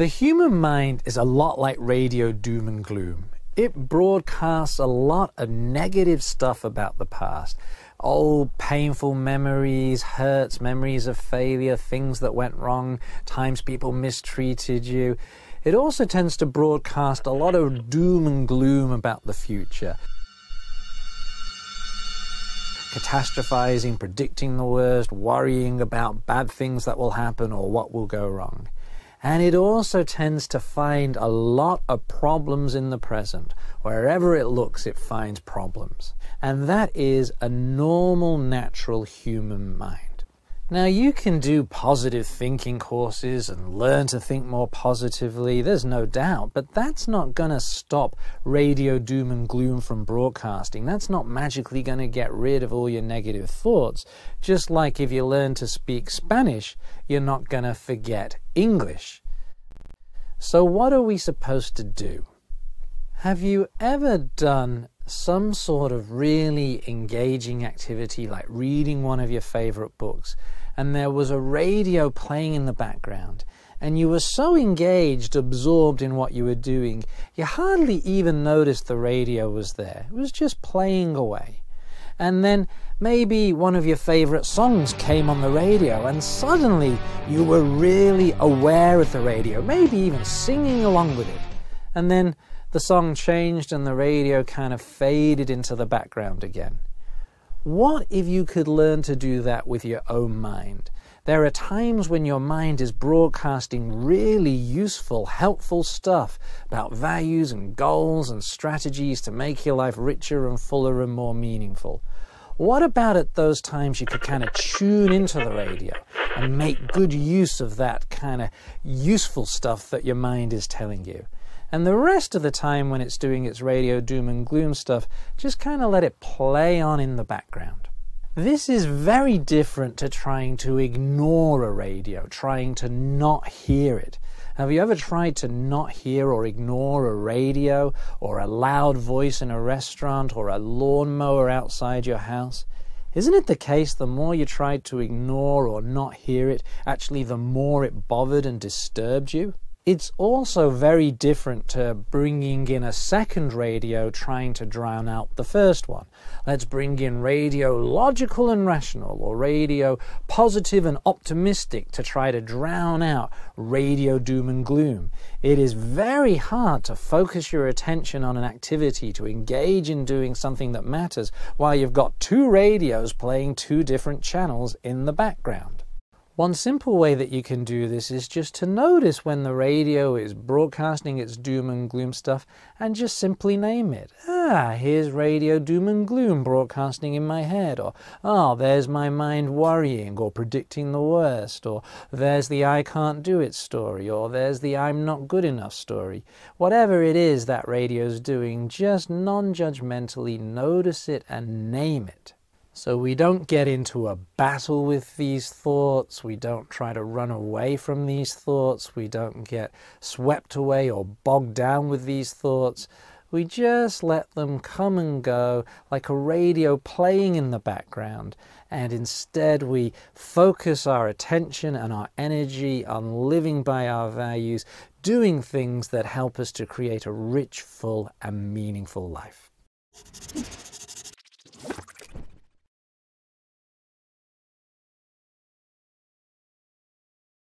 The human mind is a lot like radio doom and gloom. It broadcasts a lot of negative stuff about the past. Old painful memories, hurts, memories of failure, things that went wrong, times people mistreated you. It also tends to broadcast a lot of doom and gloom about the future. Catastrophizing, predicting the worst, worrying about bad things that will happen or what will go wrong. And it also tends to find a lot of problems in the present. Wherever it looks, it finds problems. And that is a normal, natural human mind. Now, you can do positive thinking courses and learn to think more positively, there's no doubt, but that's not going to stop radio doom and gloom from broadcasting. That's not magically going to get rid of all your negative thoughts. Just like if you learn to speak Spanish, you're not going to forget English. So, what are we supposed to do? Have you ever done some sort of really engaging activity like reading one of your favorite books? and there was a radio playing in the background, and you were so engaged, absorbed in what you were doing, you hardly even noticed the radio was there. It was just playing away. And then maybe one of your favorite songs came on the radio, and suddenly you were really aware of the radio, maybe even singing along with it. And then the song changed, and the radio kind of faded into the background again. What if you could learn to do that with your own mind? There are times when your mind is broadcasting really useful, helpful stuff about values and goals and strategies to make your life richer and fuller and more meaningful. What about at those times you could kind of tune into the radio and make good use of that kind of useful stuff that your mind is telling you? And the rest of the time, when it's doing its radio doom and gloom stuff, just kind of let it play on in the background. This is very different to trying to ignore a radio, trying to not hear it. Have you ever tried to not hear or ignore a radio, or a loud voice in a restaurant, or a lawnmower outside your house? Isn't it the case the more you tried to ignore or not hear it, actually the more it bothered and disturbed you? It's also very different to bringing in a second radio trying to drown out the first one. Let's bring in radio logical and rational, or radio positive and optimistic to try to drown out radio doom and gloom. It is very hard to focus your attention on an activity, to engage in doing something that matters, while you've got two radios playing two different channels in the background. One simple way that you can do this is just to notice when the radio is broadcasting its doom and gloom stuff and just simply name it. Ah, here's radio doom and gloom broadcasting in my head, or oh, there's my mind worrying or predicting the worst, or there's the I can't do it story, or there's the I'm not good enough story. Whatever it is that radio's doing, just non judgmentally notice it and name it. So we don't get into a battle with these thoughts, we don't try to run away from these thoughts, we don't get swept away or bogged down with these thoughts. We just let them come and go like a radio playing in the background, and instead we focus our attention and our energy on living by our values, doing things that help us to create a rich, full, and meaningful life.